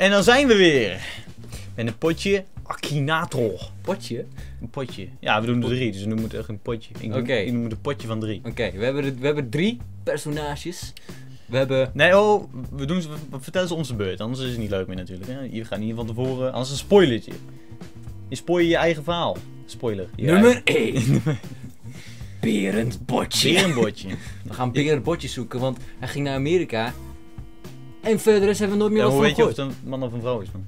En dan zijn we weer. Met een potje Akinator. Potje? Een potje. Ja, we doen er drie, dus we noemen het echt een potje. Ik Oké. ik noem het een potje van drie. Oké, we, hebben we hebben drie personages. We hebben... Nee, oh, we doen ze, we vertellen ze onze beurt, anders is het niet leuk meer natuurlijk. Hè? Je gaat niet van tevoren, anders een spoilertje. Je spoil je eigen verhaal. Spoiler. Nummer 1. Berend Botje. Een botje. We gaan Berend Botje zoeken, want hij ging naar Amerika. En verder is hebben we nooit meer Ja, wat hoe van weet je of het een man of een vrouw is man?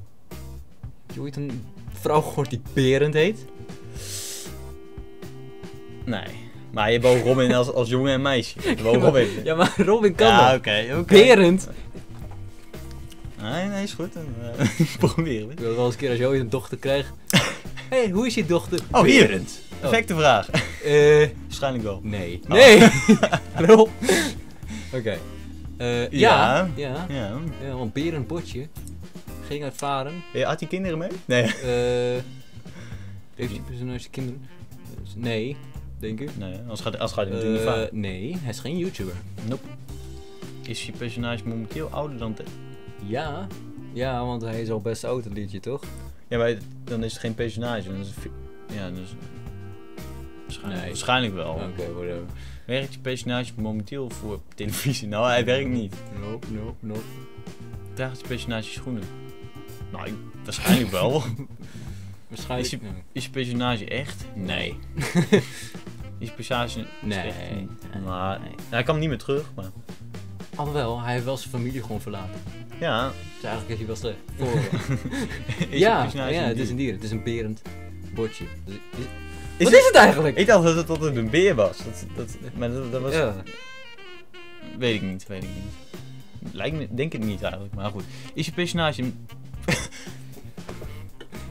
Heb je ooit een vrouw gehoord die Berend heet? Nee. Maar je hebt ook Robin als, als jongen en meisje. Je hebt ook Robin. Ja, maar Robin kan Ja, dat. oké, oké. Berend. Nee, nee, is goed. Dan eh, proberen we Ik wil wel eens een keer als je ooit een dochter krijgt. Hé, hey, hoe is je dochter? Oh. Berend. Perfecte vraag. Eh, Waarschijnlijk wel. nee. Oh. Nee. Lul. Oké. Eh, Ja. ja. Ja. Ja. Ja, want Berend Botje ging uit varen. Eh, Had hij kinderen mee? Nee. Eh heeft die personage kinderen? Nee, denk ik. Nee, als gaat, als gaat hij natuurlijk niet varen. nee, hij is geen YouTuber. Nope. Is je personage momenteel ouder dan... te- Ja, ja, want hij is al best oud, een liedje, toch? Ja, maar dan is het geen personage. Dan is het... Ja, dus... Waarschijnlijk, Nee. waarschijnlijk wel. Oké, whatever. Werkt je personage momenteel voor televisie? Nou, hij werkt niet. Nope, nope, nope. Draagt je personage schoenen? Nou, ik- waarschijnlijk wel. Waarschijnlijk. Is Is je personage echt? Nee. Is je personage Nee. echt niet? Nee. Nou, Nee. hij kwam niet meer terug, maar... Alhoewel, hij heeft wel zijn familie gewoon verlaten. Ja. Dus eigenlijk is hij wel slecht. Is je ja, ja, het is een dier. Het is een berend botje. Dus, is- Is wat het- is het eigenlijk? Ik dacht dat het altijd een beer was. Dat, dat, maar dat, dat was... Ja. Weet ik niet, weet ik niet. Lijkt me, denk het niet eigenlijk, maar goed. Is je personage...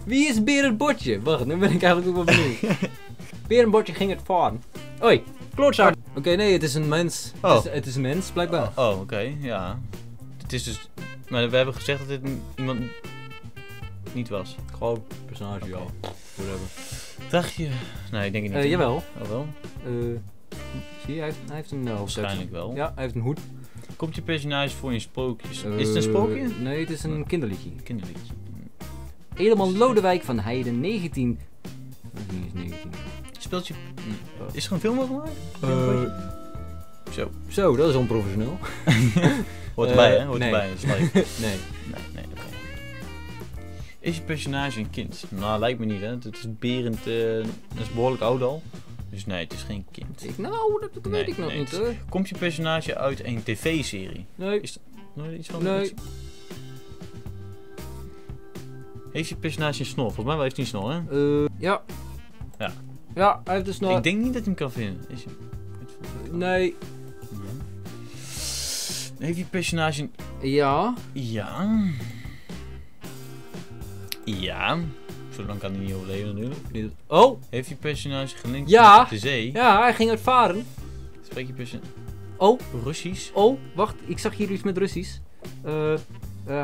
Wie is Berend Botje? Wacht, nu ben ik eigenlijk ook wel benieuwd. Berend Botje ging het varen. Oi, klootzak. Oké, nee, het is een mens. Oh. Het, is, het is een mens, blijkbaar. Oh, oké, ja. Het is dus... Maar we hebben gezegd dat dit een- niet was. Gewoon personage, ja. Whatever. Dacht je... Nee, ik denk het niet. Eh, jawel. Oh, wel? Eh, zie je, hij heeft, hij heeft een... uh, Waarschijnlijk wel. Ja, hij heeft een hoed. Komt je personage voor in sprookjes? is het een sprookje? Eh, nee, het is een kinderliedje. Kinderliedje. Helemaal Lodewijk van Heiden, 19... Dat is niet eens 19. Speelt je... Is er een film over gemaakt? Eh, Zo. zo, dat is onprofessioneel. Hoort erbij, Eh, hè? Hoort nee. erbij. Dat is leuk. nee. Nee. Is je personage een kind? Nou, lijkt me niet, hè. Het is Berend, eh, dat is behoorlijk oud al. Dus nee, het is geen kind. Ik, nou, dat, dat Nee, weet ik nog nee, niet hoor. Komt je personage uit een tv-serie? Nee. Is Nooit iets van... Nee. iets- Heeft je personage een snor? Volgens mij wel heeft hij een snor, hè? Eh, ja. Ja. Ja, hij heeft dus nog... Ik denk niet dat hij hem kan vinden. Is hij... Nee. Heeft je personage een... Ja. Ja... Ja... Zolang kan hij niet overleven natuurlijk. Oh. Heeft je personage gelinkt Ja. met de zee? Ja, hij ging uit varen. Spreek je personage... Oh. Russisch? Oh, wacht. Ik zag hier iets met Russisch. Eh, eh,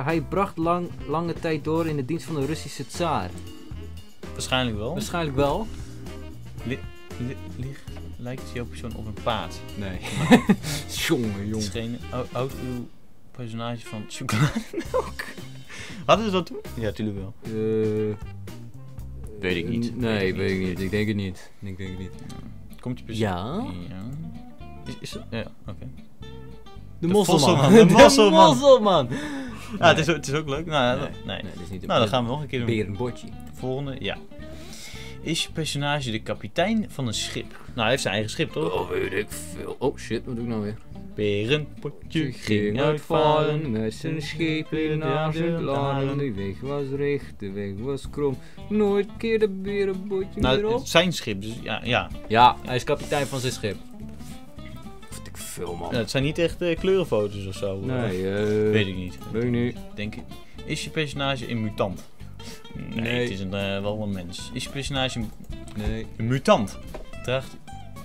hij bracht lang, lange tijd door in de dienst van de Russische tsaar. Waarschijnlijk wel. Waarschijnlijk wel. Li- lijkt jouw persoon op een paard? Nee. jongen, Het is jongen. geen ou- oud uw personage van chocolademelk. Hadden ze dat toen? Ja, natuurlijk wel. Eh, Weet ik niet. eh, Nee, Weet ik weet ik niet. niet. Ik denk het niet. Ik denk het niet. Komt je personage? Ja. Ja. Is, is dat? Ja, oké. De, De mosselman. mosselman, de mosselman. Ja, het is, ook- het is ook leuk. Nou, Nee. dat- nee. Nee, dat is niet de Nou, dan gaan we nog een keer doen. Berenbotje. Volgende, ja. Is je personage de kapitein van een schip? Nou, hij heeft zijn eigen schip, toch? Oh, weet ik veel. Oh shit, wat doe ik nou weer? Berenpotje ging uitvaren met zijn schepen naar zijn landen. De weg was recht, de weg was krom. Nooit keerde berenbotje Nou, meer het op. zijn schip, dus ja. ja. Ja, hij is kapitein van zijn schip. Wat ik veel man. Ja, het zijn niet echt eh, kleurenfoto's of zo. Nee, eh. Weet ik niet. Weet ik niet. Denk ik. Is je personage een mutant? Nee, Nee. het is een, eh, wel een mens. Is je personage een, Nee. een mutant? Draagt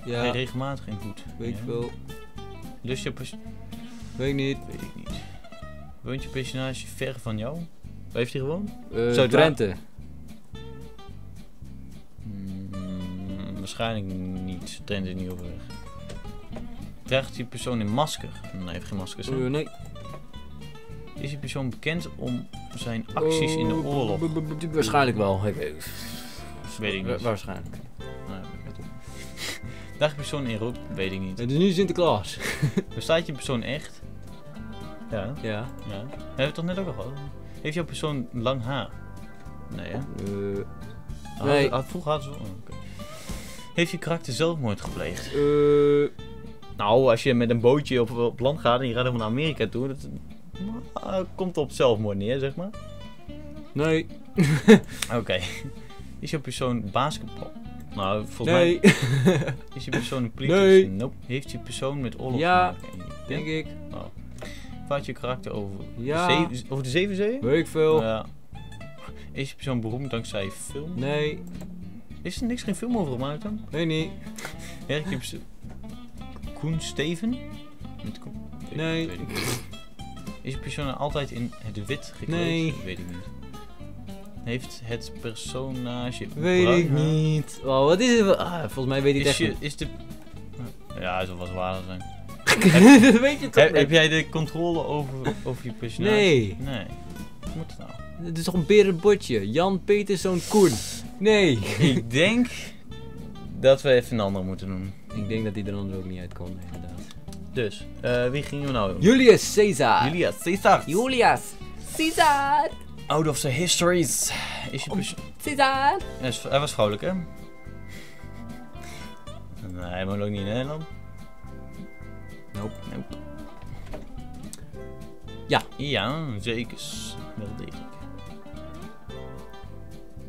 hij Ja, regelmatig een hoed? weet Ja. veel. Dus je pers- Weet ik niet. Weet ik niet. Woont je personage ver van jou? Waar heeft hij gewoond? Eh Zo, Drenthe. Hmm, waarschijnlijk niet. Trend is niet overweg. Draagt die persoon een masker? Nee, hij heeft geen maskers. hè? Eh, nee. Is die persoon bekend om zijn acties in de Oh, oorlog? Waarschijnlijk wel. Ik weet, ik niet. Waarschijnlijk. Dag die persoon in rood? Weet ik niet. Het is nu Sinterklaas. Bestaat je persoon echt? Ja, Ja. ja. Hebben we het toch net ook al gehad? Heeft jouw persoon lang haar? Nee, hè? Eh, Ah, Nee. ah, vroeger hadden ze oh. Heeft je karakter zelfmoord gepleegd? eh, Nou, als je met een bootje op, op land gaat en je gaat helemaal naar Amerika toe, dat ah, komt op zelfmoord neer, zeg maar. nee. Oké. Is jouw persoon basketbal? Nou, volgens Nee. mij is je persoon een politicus. Nee. Nope. Heeft je persoon met oorlog Ja. Denk ik. Vaart je karakter over, Ja. de, zeven, over de zeven zeeën? Weet ik veel. Ja. Is je persoon beroemd dankzij film? Nee. Is er niks geen film over gemaakt dan? Weet niet. Werkt je persoon... Koen Steven? Met Koen? Nee. ik. Is je persoon altijd in het wit gekleed? Nee. Weet ik niet. Heeft het personage Weet bruin ik niet. Oh, wat is het? Ah, volgens mij weet ik het Is, echt je, is de... Ja, hij zal vast waar zijn. niet. weet je toch Heb, heb niet? jij de controle over, over je personage? Nee. Nee. Wat moet het nou? Het is toch een berenbotje? Jan Peterzoon Koen. Nee. Ik denk dat we even een andere moeten doen. Ik denk dat die er anders ook niet uitkomt, inderdaad. Dus, eh, wie gingen we nou doen? Julius Caesar. Julia Caesar. Julius Caesar. Out of the histories. Is je persoon... Hij was vrolijk, hè? Nee, hij woont ook niet in Nederland. Nope. Nope. Ja. Ja, zeker. Wel degelijk.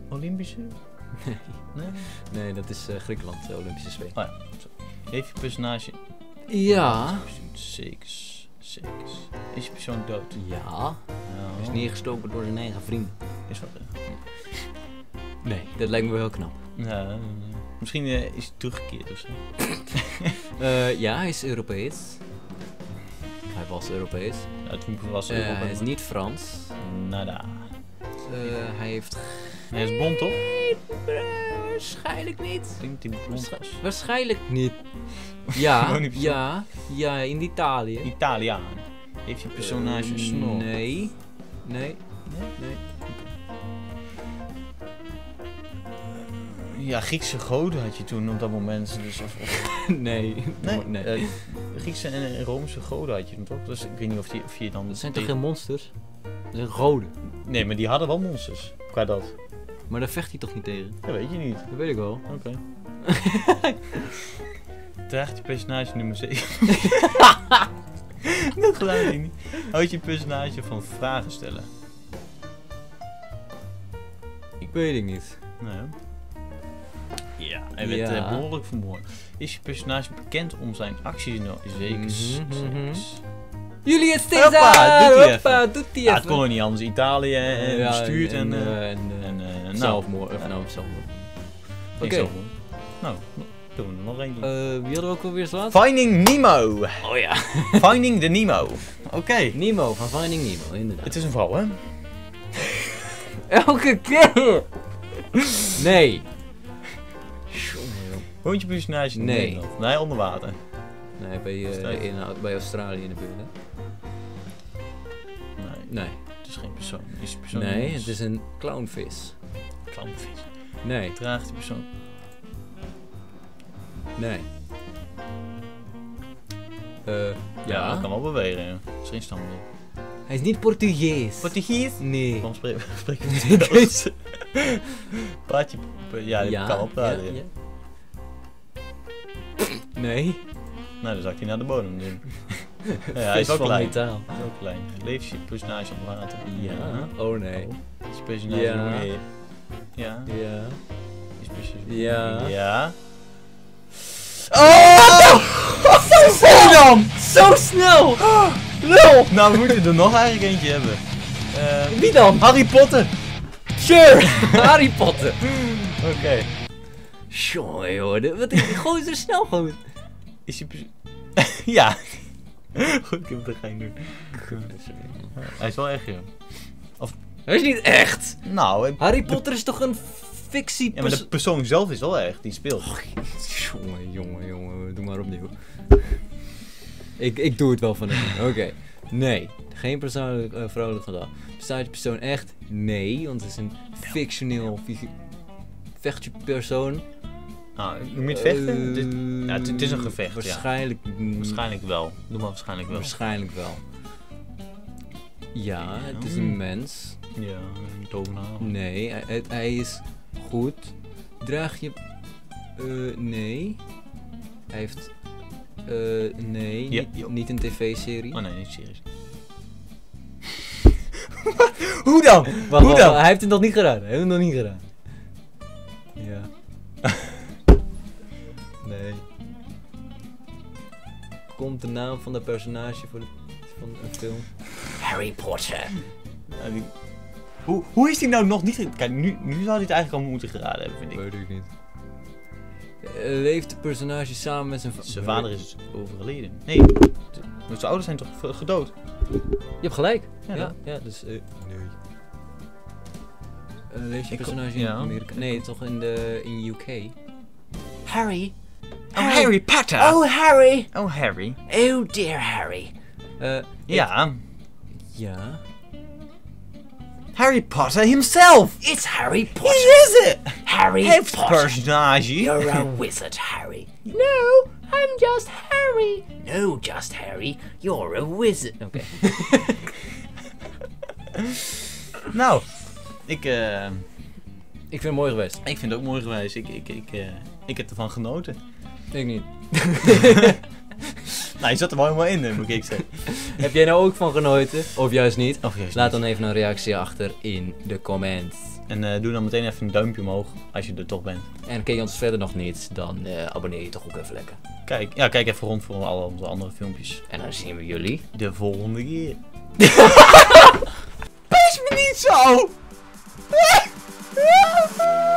Olympische? Nee. Nee? Nee, dat is eh, Griekenland, de Olympische Spelen. Oh ja. Heeft je personage... Ja. Zeker. Zeker. Is je persoon dood? Ja. Is neergestoken door zijn eigen vriend. Is wat, hè? Nee, dat lijkt me wel heel knap. Ja, eh, misschien eh, is hij teruggekeerd of zo. Eh, ja, hij is Europees. Hij was Europees. Ja, toen was Europa hij is niet Frans. Nada. Hij heeft... Hij is blond, toch? Waarschijnlijk niet. Dat hij blond. Waarschijnlijk niet. Ja, ja, ja, in Italië. Italiaan. Heeft je personage een snor? Nee. Nee. Nee. Ja, Griekse goden had je toen op dat moment. Dus of, of- Nee. nee, nee. eh, Griekse en Romeinse goden had je toen toch? Dus ik weet niet of, die, of je dan... dat zijn toch geen monsters? Dat zijn goden. Nee, maar die hadden wel monsters. Qua dat. Maar daar vecht hij toch niet tegen? Dat weet je niet. Dat weet ik wel. Oké. Draagt je personage nummer 7. dat geloof ik niet. Houd je personage van vragen stellen? Ik weet het niet. Nee. Ja, hij werd Ja. eh, behoorlijk vermoord. Is je personage bekend om zijn acties? Nou, zekers. Mhm, mhm. zekers. Julius Hoppa, doet hij Hoppa, doet hij Ja, even. het kon niet anders. Italië en Ja, bestuurd en... en, eh, eh, en, eh, en eh, nou, zelfmoord. Of nou, zelfmoord. Oké. Nou, doen we nog eentje. Eh, wie hadden we ook alweer laatste? Finding Nemo. Oh ja. Finding the Nemo. Oké. Nemo van Finding Nemo, inderdaad. Het is een vrouw, hè? Elke keer! Nee. Jongen, joh. Woont je personage in Nee. Nederland? Nee, onder water. Nee, bij, eh, in, bij Australië in de buurt, hè? Nee, Nee. het is geen persoon. Is persoon Nee, het is een clownvis. clownvis? Nee, Draagt die persoon... nee. Eh, Ja, ja. hij kan wel bewegen. ja. Is geen standbeeld. Hij is niet Portugees. Portugees? Nee. Waarom spreken spreken we het Engels? Praat je... Ja, je kan wel praten. ja, ja. ja. Nee. Nou, dan zakt hij naar de bodem. Dus. ja, hij is wel van klein. metaal. Hij is wel klein. Leeft je personage onder water? Ja. Oh nee. Oh. Is je personage Ja. meer? Ja. Ja. Is je personage... Ja. Ja. Oh! Zo snel dan! Zo snel! Lul! Nou, we moeten er nog eigenlijk eentje hebben. Eh, Wie dan? Harry Potter! Sure! Harry Potter. Oké. Jongen joh, dit- wat is gewoon zo snel gewoon. Is je perso- Ja. Goed, ik heb het er geen doen. Hij is wel echt, joh. Hij is niet echt. Nou, ik- Harry Potter is toch een fictie ja, maar de persoon zelf is wel echt, die speelt. Jongen, jongen, jongen, doe maar opnieuw. Ik, ik doe het wel van hem. Oké. Nee. Geen persoonlijk eh, vrolijk gedrag. Bestaat die persoon echt? Nee, want het is een fictioneel vechtje persoon. Nou, noem je het vechten? Dit- Eh, ja, het- is een gevecht, ja. Waarschijnlijk, mm, waarschijnlijk wel. Doe maar waarschijnlijk wel. waarschijnlijk wel. Ja, het is Ja. een mens. Ja, een tovenaar. Nee, hij is goed. Draag je... eh, nee. Hij heeft... eh, nee, Ja, niet, niet een tv-serie. Oh nee, niet serieus. Hoe dan? Wacht, Hoe wacht, dan? Hij heeft het nog niet gedaan. Hij heeft het nog niet gedaan. Ja. nee. Komt de naam van de personage voor de, van een film? Harry Potter. Ja, die- Hoe, hoe is die nou nog niet... Kijk, nu, nu zou hij het eigenlijk al moeten geraden hebben, vind ik. Weet ik niet. Eh, leeft de personage samen met zijn va- Zijn vader is overleden. Nee, de- zijn ouders zijn toch gedood? Je hebt gelijk. Ja, Ja, dus... eh nee. Eh, leeft je personage ja. in Amerika? Nee, toch in de in UK? Harry. Oh, Harry Potter! Oh, Harry. Oh, Harry. Oh, dear Harry. Eh, Ja, ja. Harry Potter himself! It's Harry He Potter. is it! Harry Heeft Potter. personage. You're a wizard, Harry. No, I'm just Harry. No, just Harry. You're a wizard. Oké. Nou, ik, eh, Ik vind het mooi geweest. ik vind het ook mooi geweest. Ik, ik, ik, eh, ik heb ervan genoten. Ik niet. Nou, je zat er wel helemaal in, moet ik zeggen. Heb jij nou ook van genoten? Of juist niet? Of juist Laat niet. dan even een reactie achter in de comments. En eh, doe dan meteen even een duimpje omhoog als je er toch bent. En ken je ons verder nog niet, dan eh, abonneer je toch ook even lekker. Kijk, ja, kijk even rond voor al onze andere filmpjes. En dan zien we jullie. De volgende keer. Wees me niet zo!